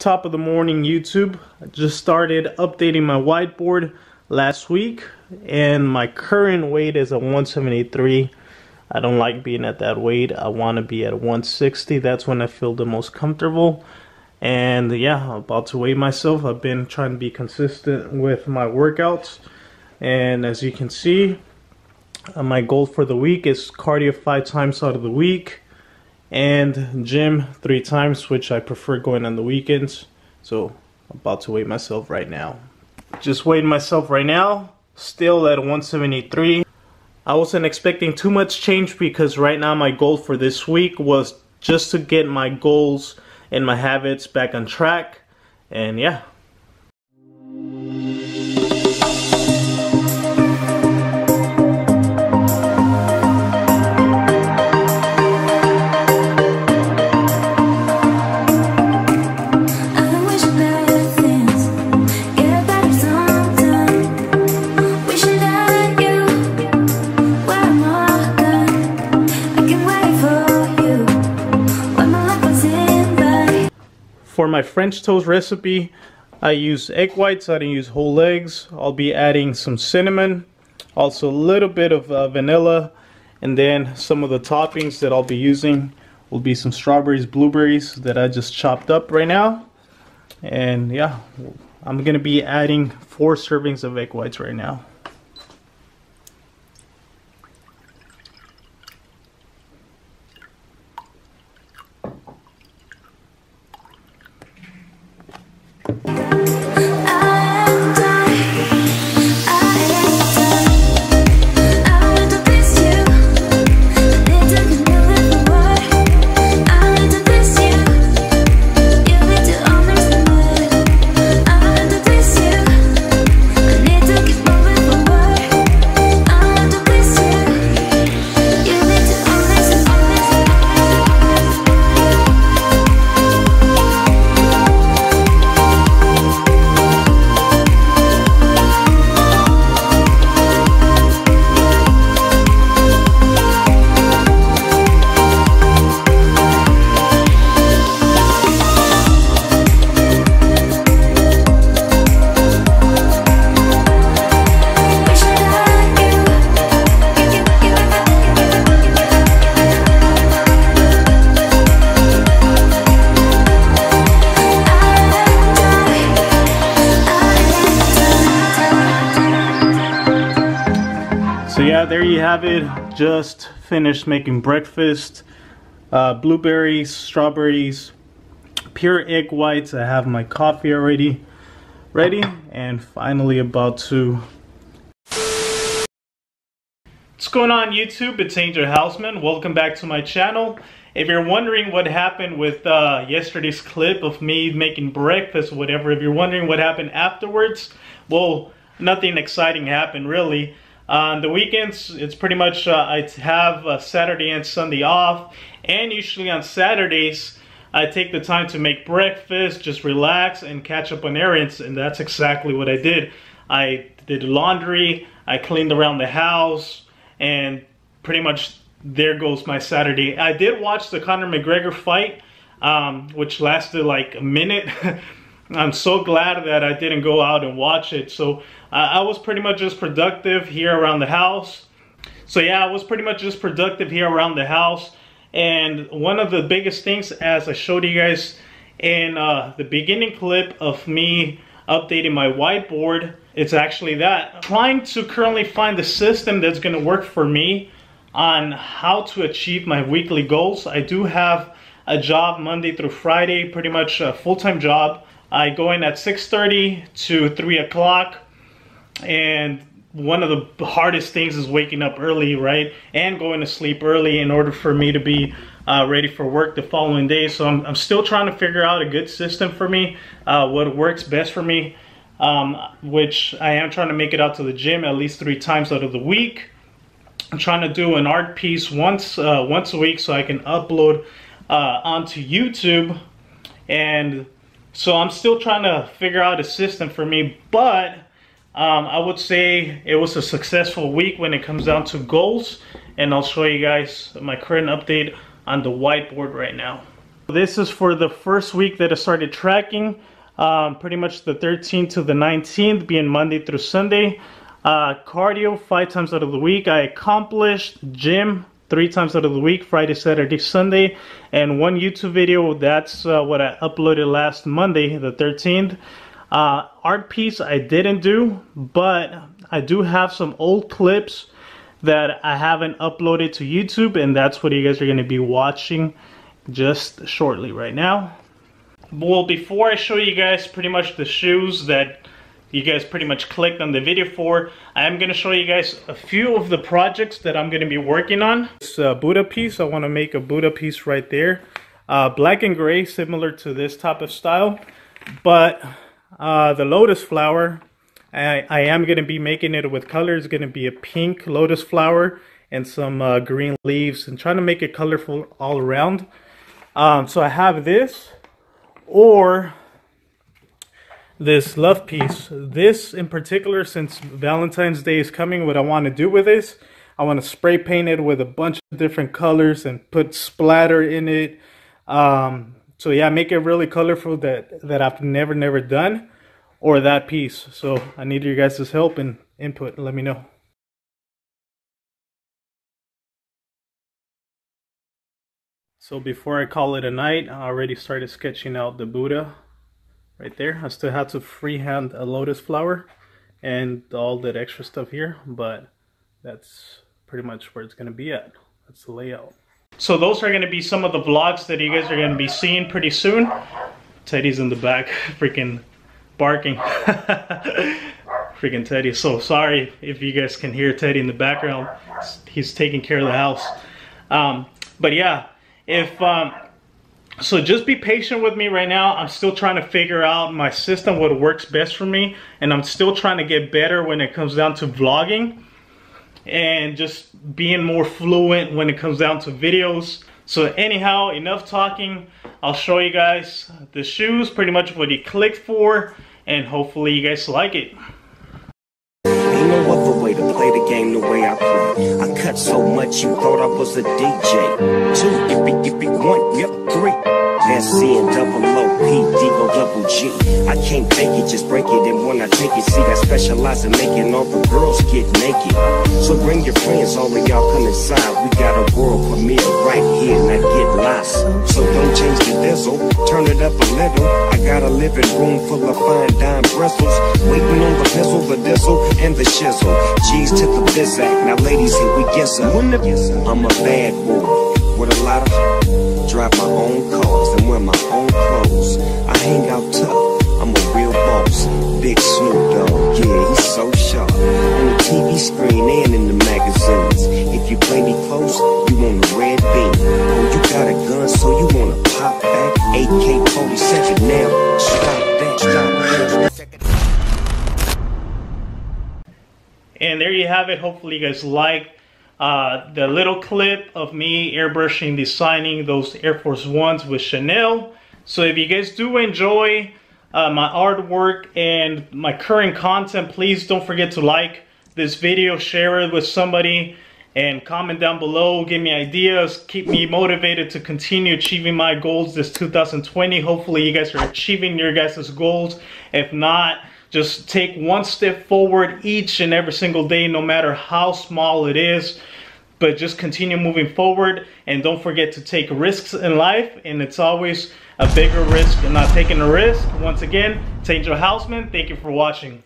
top of the morning YouTube. I just started updating my whiteboard last week and my current weight is a 173. I don't like being at that weight. I want to be at 160. That's when I feel the most comfortable. And yeah, I'm about to weigh myself. I've been trying to be consistent with my workouts. And as you can see, uh, my goal for the week is cardio five times out of the week and gym three times, which I prefer going on the weekends. So I'm about to weigh myself right now. Just weighing myself right now, still at 173. I wasn't expecting too much change because right now my goal for this week was just to get my goals and my habits back on track. And yeah, For my French toast recipe, I use egg whites, I didn't use whole eggs. I'll be adding some cinnamon, also a little bit of uh, vanilla, and then some of the toppings that I'll be using will be some strawberries, blueberries that I just chopped up right now. And yeah, I'm gonna be adding four servings of egg whites right now. So yeah, there you have it. Just finished making breakfast. Uh, blueberries, strawberries, pure egg whites. I have my coffee already ready and finally about to What's going on YouTube? It's Angel Houseman. Welcome back to my channel. If you're wondering what happened with uh, yesterday's clip of me making breakfast whatever, if you're wondering what happened afterwards, well, nothing exciting happened really. On uh, the weekends, it's pretty much, uh, I have uh, Saturday and Sunday off. And usually on Saturdays, I take the time to make breakfast, just relax and catch up on errands. And that's exactly what I did. I did laundry, I cleaned around the house, and pretty much there goes my Saturday. I did watch the Conor McGregor fight, um, which lasted like a minute. I'm so glad that I didn't go out and watch it. So uh, I was pretty much just productive here around the house. So yeah, I was pretty much just productive here around the house. And one of the biggest things, as I showed you guys in uh, the beginning clip of me updating my whiteboard, it's actually that. trying to currently find the system that's gonna work for me on how to achieve my weekly goals. I do have a job Monday through Friday, pretty much a full-time job. I go in at 6.30 to 3 o'clock and one of the hardest things is waking up early, right? And going to sleep early in order for me to be uh, ready for work the following day. So I'm, I'm, still trying to figure out a good system for me, uh, what works best for me, um, which I am trying to make it out to the gym at least three times out of the week. I'm trying to do an art piece once, uh, once a week so I can upload uh, onto YouTube. And so I'm still trying to figure out a system for me, but um, I would say it was a successful week when it comes down to goals. And I'll show you guys my current update on the whiteboard right now. This is for the first week that I started tracking. Um, pretty much the 13th to the 19th being Monday through Sunday. Uh, cardio five times out of the week. I accomplished gym three times out of the week, Friday, Saturday, Sunday, and one YouTube video. That's uh, what I uploaded last Monday, the 13th. Uh, art piece I didn't do, but I do have some old clips that I haven't uploaded to YouTube, and that's what you guys are going to be watching just shortly right now. Well, before I show you guys pretty much the shoes that you guys pretty much clicked on the video for. I am going to show you guys a few of the projects that I'm going to be working on. This uh, Buddha piece, I want to make a Buddha piece right there. Uh, black and gray, similar to this type of style. But uh, the lotus flower, I, I am going to be making it with color. It's going to be a pink lotus flower and some uh, green leaves and trying to make it colorful all around. Um, so I have this or this love piece. This in particular, since Valentine's Day is coming, what I want to do with this, I want to spray paint it with a bunch of different colors and put splatter in it. Um, so yeah, make it really colorful that, that I've never, never done or that piece. So I need your guys' help and input. Let me know. So before I call it a night, I already started sketching out the Buddha right there. I still had to freehand a lotus flower and all that extra stuff here, but that's pretty much where it's going to be at. That's the layout. So those are going to be some of the vlogs that you guys are going to be seeing pretty soon. Teddy's in the back freaking barking. freaking Teddy. So sorry if you guys can hear Teddy in the background. He's taking care of the house. Um, but yeah, if um, so just be patient with me right now. I'm still trying to figure out my system, what works best for me. And I'm still trying to get better when it comes down to vlogging. And just being more fluent when it comes down to videos. So anyhow, enough talking. I'll show you guys the shoes, pretty much what you clicked for. And hopefully you guys like it. Game the way I play. I cut so much you thought I was a DJ. Two, if it, one, yep, three. And double O, P, D, O, double G. I can't fake it, just break it. And when I take it, see, I specialize in making all the girls get naked. So bring your friends, all of y'all come inside. We got a world premiere right here, now get lost. So don't change the diesel, turn it up a little. I got a living room full of fine dime bristles. Waiting on the pistol, the diesel, and the shizzle. G's to the bizac. Now, ladies, here we guess I'm a bad boy with a lot of drive my own cars and wear my own clothes. I hang out tough, I'm a real boss. Big Snoop Dogg, yeah, he's so sharp. On the TV screen and in the magazines. If you play me close, you want a red beam. Oh, you got a gun, so you wanna pop back? AK 47 now, stop that, stop that. And there you have it. Hopefully you guys liked uh, the little clip of me airbrushing designing those Air Force Ones with Chanel. So if you guys do enjoy uh, my artwork and my current content, please don't forget to like this video, share it with somebody, and comment down below, give me ideas, keep me motivated to continue achieving my goals this 2020. Hopefully you guys are achieving your guys' goals. If not, just take one step forward each and every single day, no matter how small it is. But just continue moving forward and don't forget to take risks in life. And it's always a bigger risk than not taking a risk. Once again, it's Angel Houseman, thank you for watching.